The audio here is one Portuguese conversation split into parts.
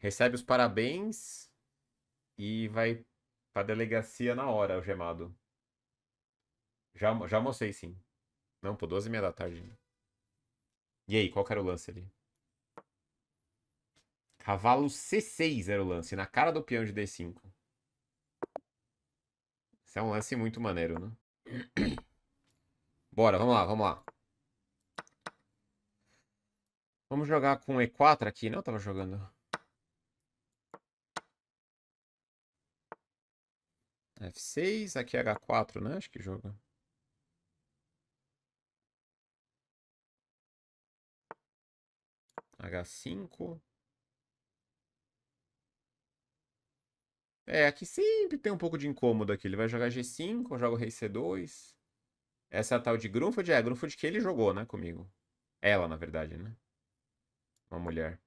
Recebe os parabéns e vai pra delegacia na hora, o gemado. Já, já almocei, sim. Não, pô, 12 e meia da tarde. E aí, qual que era o lance ali? Cavalo C6 era o lance, na cara do peão de D5. Isso é um lance muito maneiro, né? Bora, vamos lá, vamos lá. Vamos jogar com E4 aqui, não? Eu tava jogando. F6, aqui é H4, né? Acho que joga. H5. É, aqui sempre tem um pouco de incômodo aqui. Ele vai jogar G5, joga o rei C2. Essa é a tal de Grunfeld. É, a Grunfeld que ele jogou, né, comigo. Ela, na verdade, né? Uma mulher.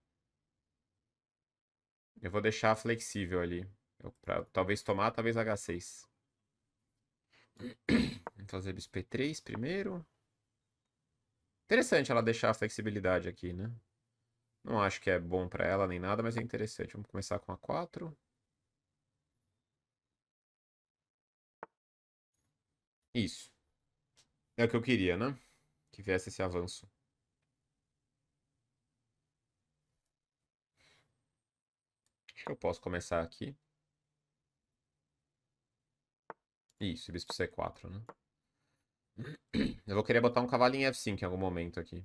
Eu vou deixar flexível ali. Eu, pra, talvez tomar, talvez H6. Vamos fazer bispo P3 primeiro. Interessante ela deixar a flexibilidade aqui, né? Não acho que é bom pra ela nem nada, mas é interessante. Vamos começar com a 4. Isso. É o que eu queria, né? Que viesse esse avanço. Acho que eu posso começar aqui. Isso, bispo C4, né? Eu vou querer botar um cavalinho F5 em algum momento aqui.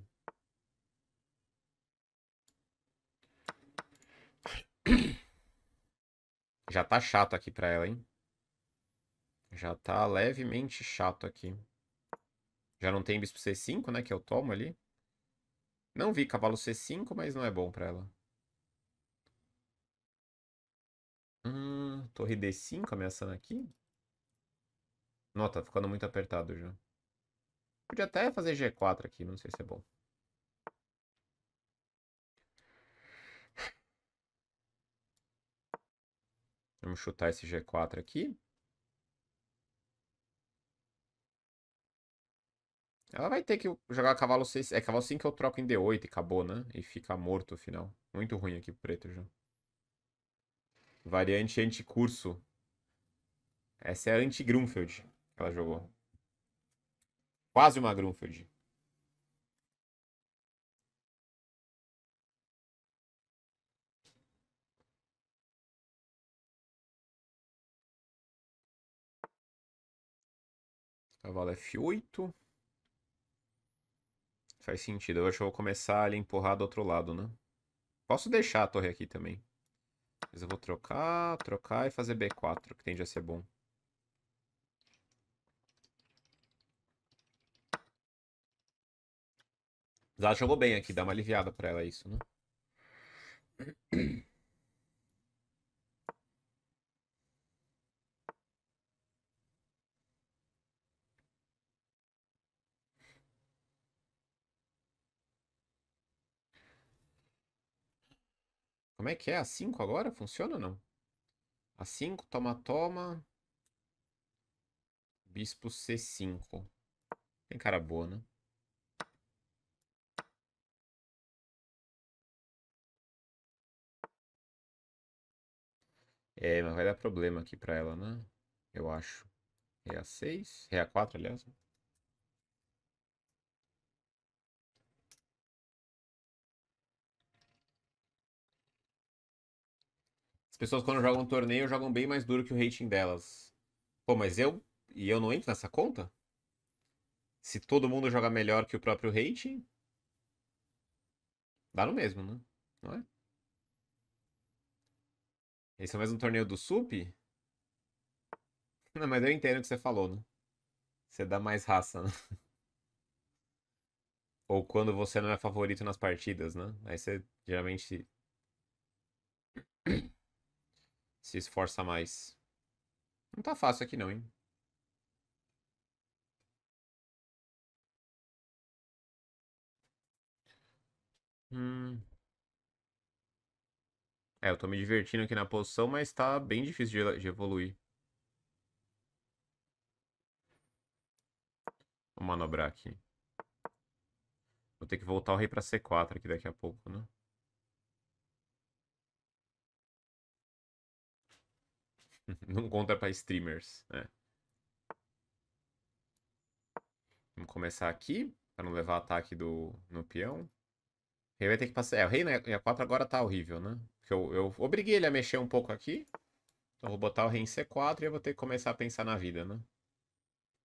Já tá chato aqui pra ela, hein? Já tá levemente chato aqui. Já não tem bispo C5, né? Que eu tomo ali. Não vi cavalo C5, mas não é bom pra ela. Hum, torre D5 ameaçando aqui. Não, tá ficando muito apertado já. Podia até fazer G4 aqui, não sei se é bom. Vamos chutar esse G4 aqui. Ela vai ter que jogar cavalo 6. É, cavalo 5 eu troco em D8 e acabou, né? E fica morto o final. Muito ruim aqui pro preto já. Variante anticurso. Essa é anti-Grunfeld ela jogou. Quase uma Grunfeld. Cavalo F8. Faz sentido. Eu acho que eu vou começar a empurrar do outro lado, né? Posso deixar a torre aqui também. Mas eu vou trocar, trocar e fazer B4, que tende a ser bom. Zala jogou bem aqui, dá uma aliviada pra ela isso, né? Como é que é? A 5 agora? Funciona ou não? A 5, toma, toma. Bispo C5. Tem cara boa, né? É, mas vai dar problema aqui pra ela, né? Eu acho. Rei A6. Rei A4, aliás. As pessoas quando jogam torneio jogam bem mais duro que o rating delas. Pô, mas eu... E eu não entro nessa conta? Se todo mundo joga melhor que o próprio rating... Dá no mesmo, né? Não é? Esse é mais um torneio do SUP? Não, mas eu entendo o que você falou, né? Você dá mais raça, né? Ou quando você não é favorito nas partidas, né? Aí você geralmente se esforça mais. Não tá fácil aqui não, hein? Hum. É, eu tô me divertindo aqui na posição, mas tá bem difícil de, de evoluir. Vou manobrar aqui. Vou ter que voltar o rei pra C4 aqui daqui a pouco, né? Não conta pra streamers, né? Vamos começar aqui, pra não levar ataque do, no peão. O rei vai ter que passar... É, o rei na E4 agora tá horrível, né? Porque eu, eu obriguei ele a mexer um pouco aqui. Então vou botar o rei em C4 e eu vou ter que começar a pensar na vida, né?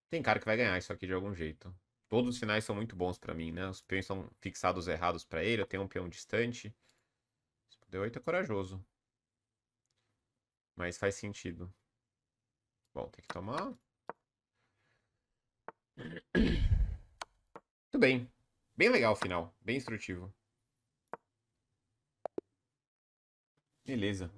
Tem cara que vai ganhar isso aqui de algum jeito. Todos os finais são muito bons pra mim, né? Os peões são fixados errados pra ele. Eu tenho um peão distante. D8 é corajoso. Mas faz sentido. Bom, tem que tomar. Muito bem. Bem legal o final. Bem instrutivo. Beleza.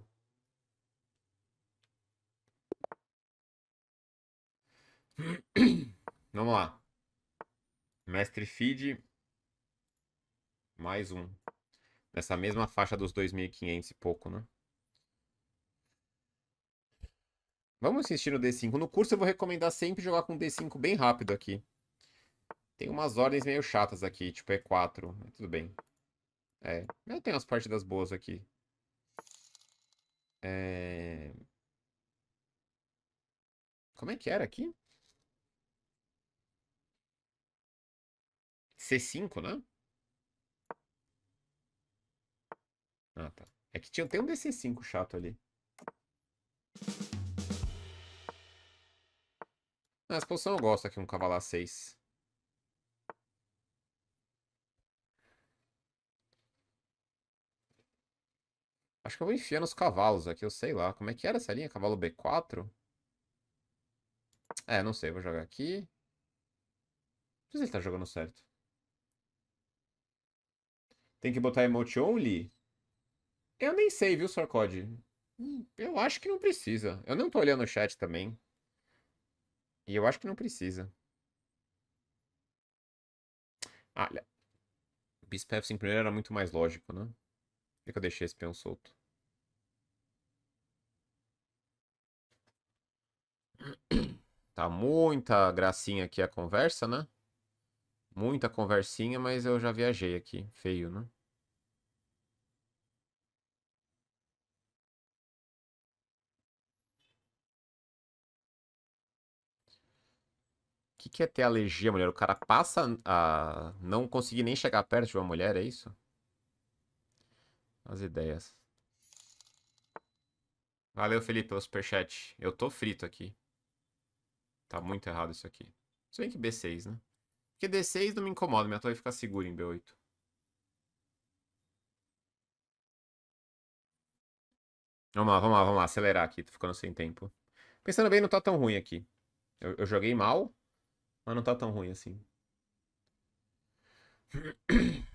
Vamos lá. Mestre Feed. Mais um. Nessa mesma faixa dos 2.500 e pouco, né? Vamos insistir no D5. No curso eu vou recomendar sempre jogar com D5 bem rápido aqui. Tem umas ordens meio chatas aqui, tipo E4. Mas tudo bem. É, eu tenho as partidas boas aqui. É... Como é que era aqui? C5, né? Ah, tá. É que tinha, tem um DC5 chato ali. Essa posição eu gosto aqui, um cavalo A6. Acho que eu vou enfiar nos cavalos aqui, eu sei lá. Como é que era essa linha? Cavalo B4? É, não sei, vou jogar aqui. Não sei se ele tá jogando certo. Tem que botar emote only? Eu nem sei, viu, Sarkod? Hum, eu acho que não precisa. Eu não tô olhando o chat também. E eu acho que não precisa. Ah, olha. Bispo F5 primeiro era muito mais lógico, né? Por que eu deixei esse peão solto? Tá muita gracinha aqui a conversa, né? Muita conversinha, mas eu já viajei aqui. Feio, né? que, que é ter alergia, mulher? O cara passa a não conseguir nem chegar perto de uma mulher, é isso? As ideias. Valeu, Felipe, pelo superchat. Eu tô frito aqui. Tá muito errado isso aqui. Se bem que B6, né? Porque D6 não me incomoda, minha torre fica segura em B8. Vamos lá, vamos lá, vamos lá, acelerar aqui, tô ficando sem tempo. Pensando bem, não tá tão ruim aqui. Eu, eu joguei mal, mas não tá tão ruim assim.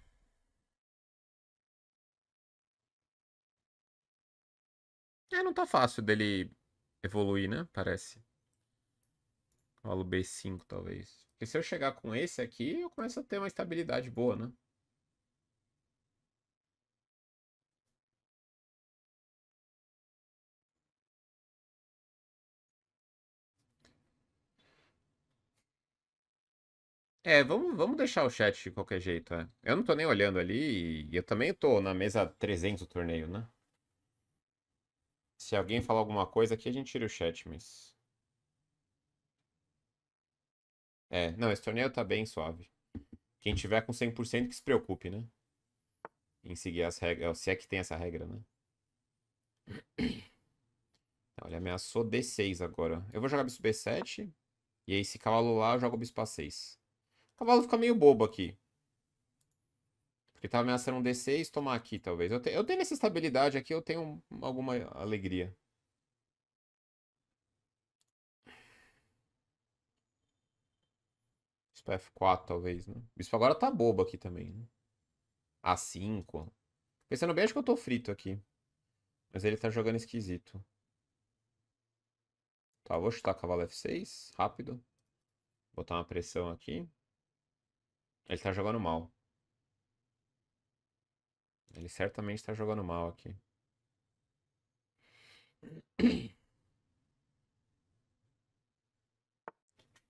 É, não tá fácil dele evoluir, né? Parece. Cavalo B5, talvez. Porque se eu chegar com esse aqui, eu começo a ter uma estabilidade boa, né? É, vamos, vamos deixar o chat de qualquer jeito, é. Eu não tô nem olhando ali e eu também tô na mesa 300 do torneio, né? Se alguém falar alguma coisa aqui, a gente tira o chat, mas... É, não, esse torneio tá bem suave. Quem tiver com 100% que se preocupe, né? Em seguir as regras, se é que tem essa regra, né? Olha, ameaçou D6 agora. Eu vou jogar bispo B7. E aí, se cavalo lá, eu jogo bispo A6. O cavalo fica meio bobo aqui. Porque tava ameaçando um D6, tomar aqui, talvez. Eu, te, eu tenho essa estabilidade aqui, eu tenho alguma alegria. Bispo F4, talvez, né? Bispo agora tá bobo aqui também, né? A5. Pensando bem, acho que eu tô frito aqui. Mas ele tá jogando esquisito. Tá, vou chutar cavalo F6, rápido. Botar uma pressão aqui. Ele tá jogando mal. Ele certamente tá jogando mal aqui.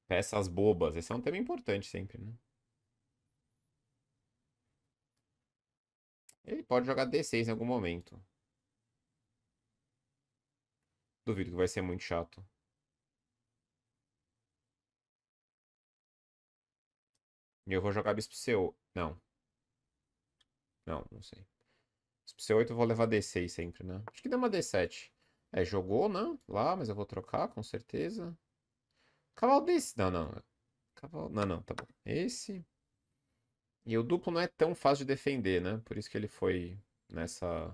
Peças bobas. Esse é um tema importante sempre, né? Ele pode jogar D6 em algum momento. duvido que vai ser muito chato. E eu vou jogar bispo C8. Não. Não, não sei. Bispo C8 eu vou levar D6 sempre, né? Acho que deu uma D7. É, jogou, né? Lá, mas eu vou trocar, com certeza. Cavalo desse. Não, não. Cavalo... Não, não, tá bom. Esse. E o duplo não é tão fácil de defender, né? Por isso que ele foi nessa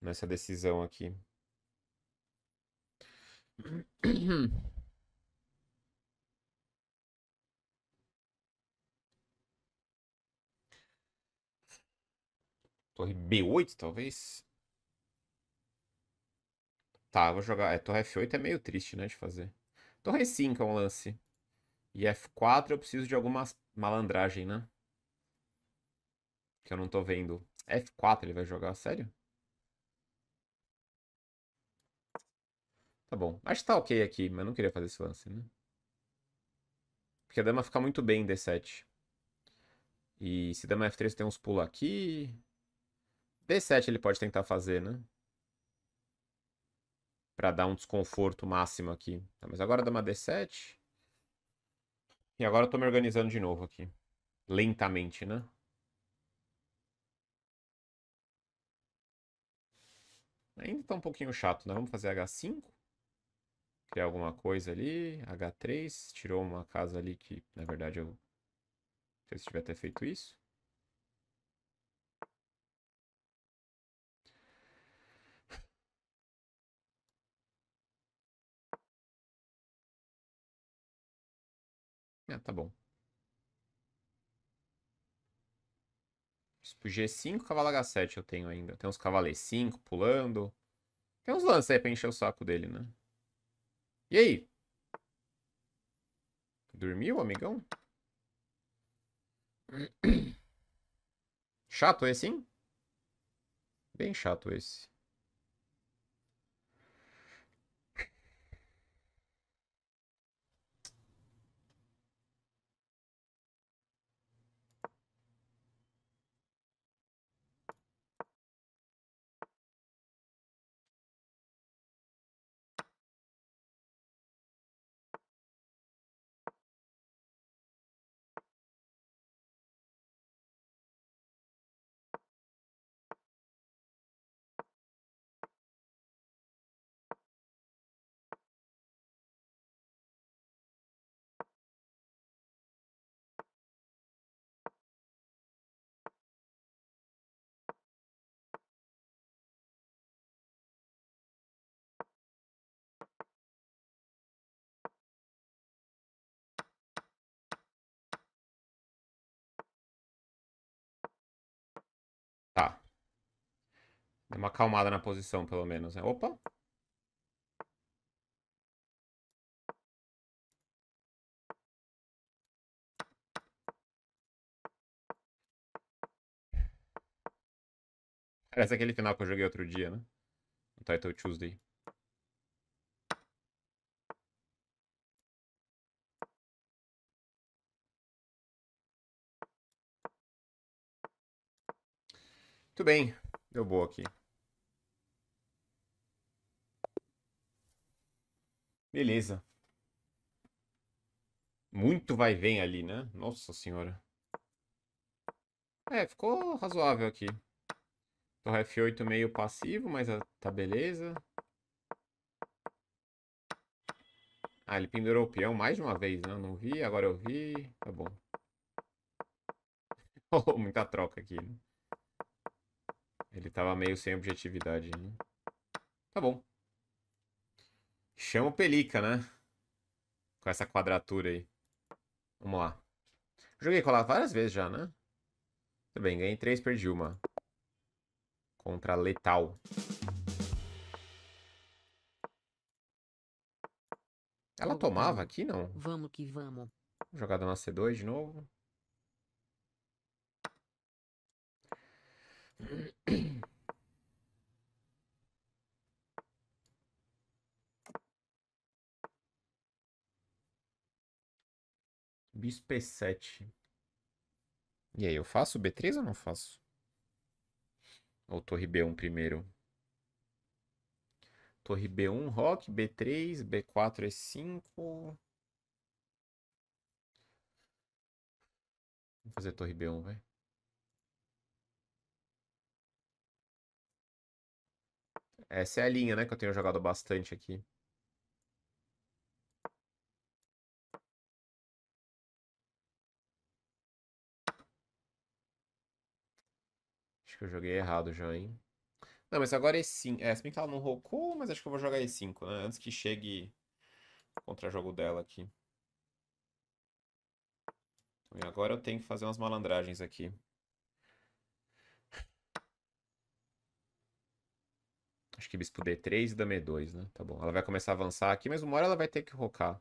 nessa decisão aqui. Torre B8, talvez? Tá, vou jogar. É, torre F8 é meio triste, né, de fazer. Torre 5 é um lance. E F4 eu preciso de alguma malandragem, né? Que eu não tô vendo. F4 ele vai jogar, sério? Tá bom. Acho que tá ok aqui, mas não queria fazer esse lance, né? Porque a dama fica muito bem em D7. E se dama F3 tem uns pulos aqui... D7 ele pode tentar fazer, né? Pra dar um desconforto máximo aqui. Tá, mas agora dama D7. E agora eu tô me organizando de novo aqui. Lentamente, né? Ainda tá um pouquinho chato, né? Vamos fazer H5. Criar alguma coisa ali. H3. Tirou uma casa ali que, na verdade, eu... Não sei se tiver até feito isso. É, tá bom. Bispo G5, cavalo H7 eu tenho ainda. Tem uns cavalo E5 pulando. Tem uns lances aí pra encher o saco dele, né? E aí? Dormiu, amigão? Chato esse, hein? Bem chato esse. Deu uma acalmada na posição, pelo menos, né? Opa! Parece aquele final que eu joguei outro dia, né? No Title Tuesday. Muito bem. Deu boa aqui. Beleza. Muito vai vem ali, né? Nossa senhora. É, ficou razoável aqui. Torre F8 meio passivo, mas tá beleza. Ah, ele pendurou o peão mais de uma vez, né? Não vi, agora eu vi. Tá bom. Oh, muita troca aqui, né? Ele tava meio sem objetividade, né? Tá bom. Chama o Pelica, né? Com essa quadratura aí. Vamos lá. Joguei com ela várias vezes já, né? Tudo bem, ganhei três, perdi uma. Contra Letal. Ela tomava aqui, não? Vamos que vamos. Jogada na C2 de novo. Bispo E7. E aí, eu faço B3 ou não faço? Ou torre B1 primeiro? torre B1, rock, B3, B4, E5. Vamos fazer torre B1, vai. Essa é a linha, né, que eu tenho jogado bastante aqui. Que eu joguei errado já, hein? Não, mas agora E5. É, se bem que ela não rocou, mas acho que eu vou jogar E5, né? Antes que chegue o contra-jogo dela aqui. E agora eu tenho que fazer umas malandragens aqui. Acho que bispo D3 e dama E2, né? Tá bom. Ela vai começar a avançar aqui, mas uma hora ela vai ter que rocar.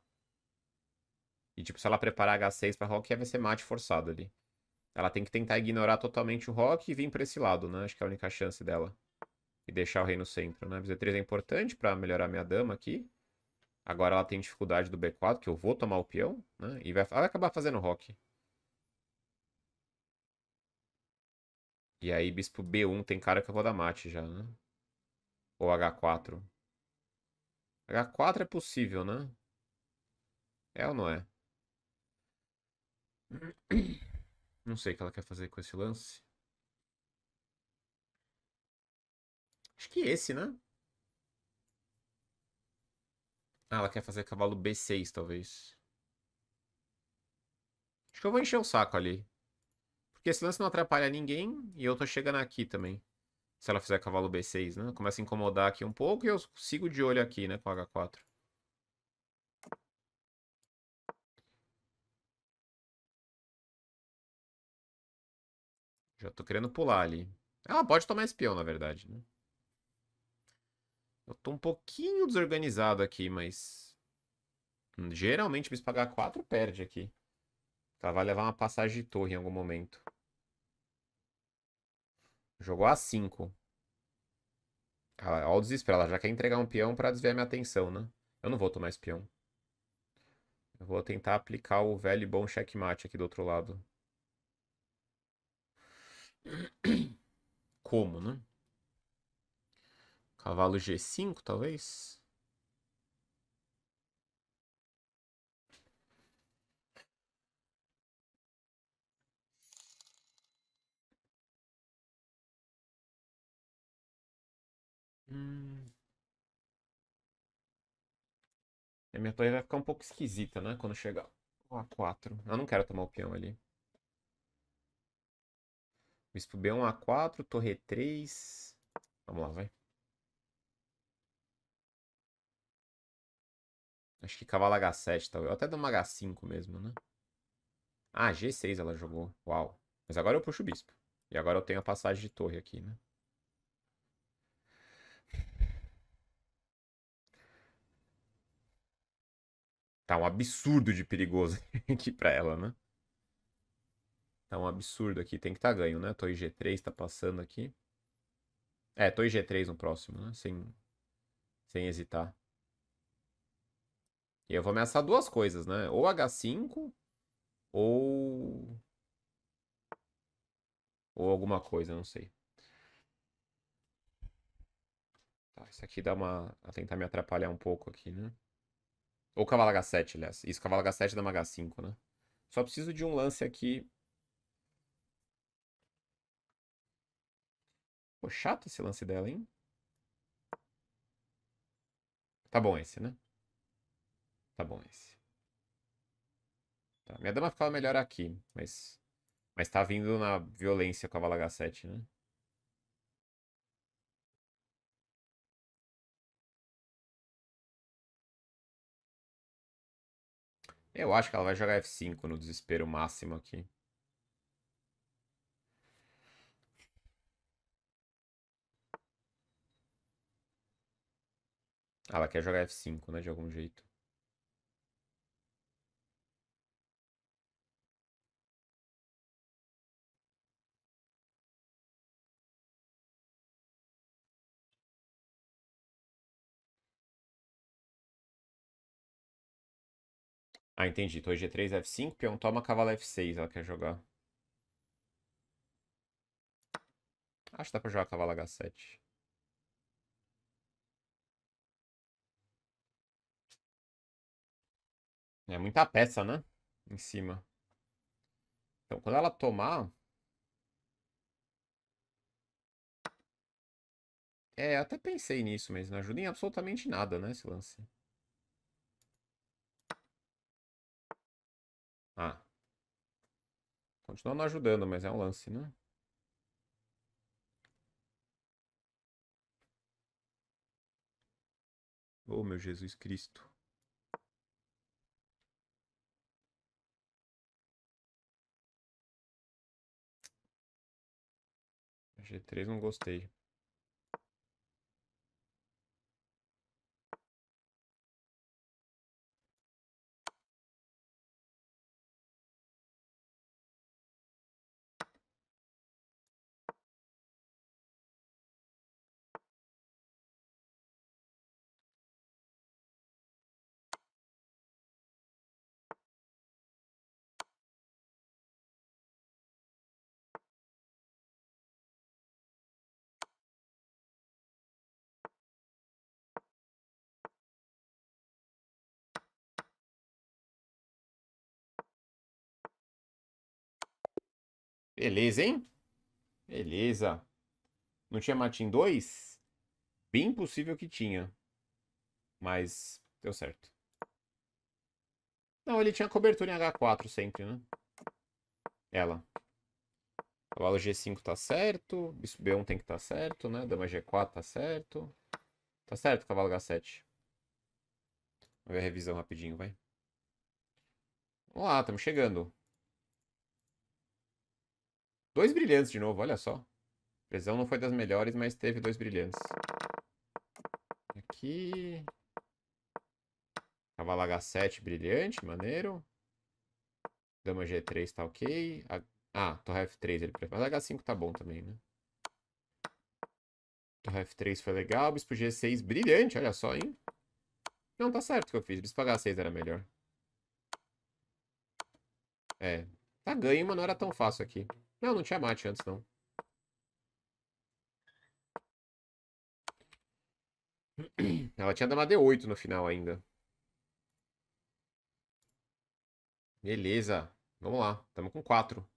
E tipo, se ela preparar H6 pra rock, vai ser mate forçado ali. Ela tem que tentar ignorar totalmente o rock e vir pra esse lado, né? Acho que é a única chance dela. E deixar o rei no centro, né? Z3 é importante pra melhorar minha dama aqui. Agora ela tem dificuldade do B4, que eu vou tomar o peão, né? E vai, ela vai acabar fazendo rock. E aí, bispo B1 tem cara que eu vou dar mate já, né? Ou H4. H4 é possível, né? É ou não é? Não sei o que ela quer fazer com esse lance. Acho que esse, né? Ah, ela quer fazer cavalo B6, talvez. Acho que eu vou encher o saco ali. Porque esse lance não atrapalha ninguém e eu tô chegando aqui também. Se ela fizer cavalo B6, né? Começa a incomodar aqui um pouco e eu sigo de olho aqui, né? Com H4. Já tô querendo pular ali. Ela pode tomar espião, na verdade, né? Eu tô um pouquinho desorganizado aqui, mas... Geralmente, bispo H4 perde aqui. Ela vai levar uma passagem de torre em algum momento. Jogou A5. Olha o desespero. Ela já quer entregar um peão pra desviar minha atenção, né? Eu não vou tomar esse peão. Eu vou tentar aplicar o velho e bom checkmate aqui do outro lado. Como, né? Cavalo G5, talvez? Hum. A minha torre vai ficar um pouco esquisita, né? Quando chegar o A4. Eu não quero tomar o peão ali. Bispo B1, A4, torre E3. Vamos lá, vai. Acho que cavalo H7, talvez. Ou até dama H5 mesmo, né? Ah, G6 ela jogou. Uau. Mas agora eu puxo o bispo. E agora eu tenho a passagem de torre aqui, né? Tá um absurdo de perigoso aqui pra ela, né? Tá um absurdo aqui. Tem que estar tá ganho, né? Torre G3 tá passando aqui. É, torre G3 no próximo, né? Sem, sem hesitar. E eu vou ameaçar duas coisas, né? Ou H5 ou... Ou alguma coisa, não sei. Tá, isso aqui dá uma... A tentar me atrapalhar um pouco aqui, né? Ou cavalo H7, aliás. Isso, cavalo H7 dá uma H5, né? Só preciso de um lance aqui. Pô, chato esse lance dela, hein? Tá bom esse, né? Tá bom esse. Tá, minha dama ficava melhor aqui, mas... Mas tá vindo na violência com a cavalo H7, né? Eu acho que ela vai jogar F5 no desespero máximo aqui. Ela quer jogar F5, né? De algum jeito. Ah, entendi. Torre G3, F5, peão toma, cavalo F6. Ela quer jogar. Acho que dá pra jogar cavalo H7. É muita peça, né? Em cima. Então, quando ela tomar... É, até pensei nisso, mas não ajuda em absolutamente nada, né, esse lance. Ah. Continua não ajudando, mas é um lance, né? Oh, meu Jesus Cristo. G3 não gostei. Beleza, hein? Beleza. Não tinha Matin 2? Bem possível que tinha. Mas deu certo. Não, ele tinha cobertura em H4 sempre, né? Ela. Cavalo G5 tá certo. Bispo B1 tem que tá certo, né? Dama G4 tá certo. Tá certo, cavalo H7. Vamos ver a revisão rapidinho, vai. Vamos lá, estamos chegando. Dois brilhantes de novo, olha só. A prisão não foi das melhores, mas teve dois brilhantes. Aqui. Cavalo H7 brilhante, maneiro. Dama G3 tá ok. Ah, torre F3 ele prefere. Mas H5 tá bom também, né? Torre F3 foi legal. Bispo G6 brilhante, olha só, hein? Não, tá certo que eu fiz. Bispo H6 era melhor. É. Tá ganho, mas não era tão fácil aqui. Não, não tinha mate antes, não. Ela tinha dama D8 no final ainda. Beleza. Vamos lá. Tamo com 4.